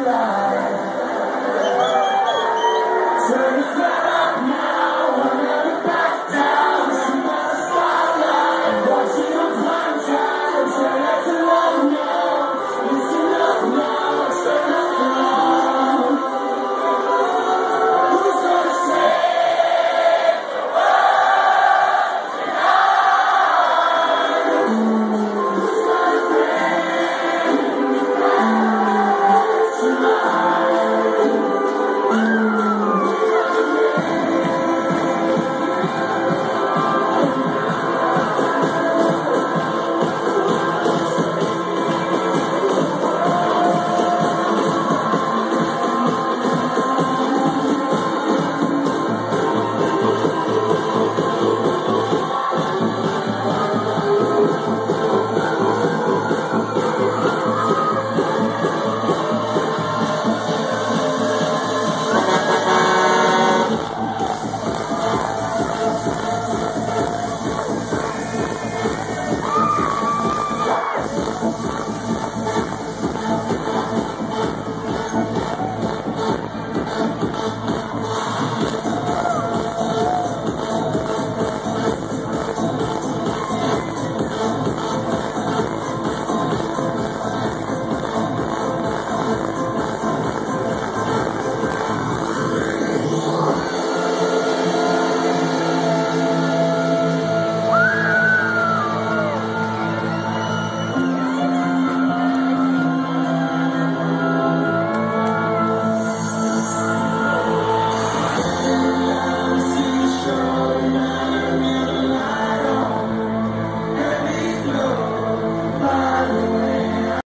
alive.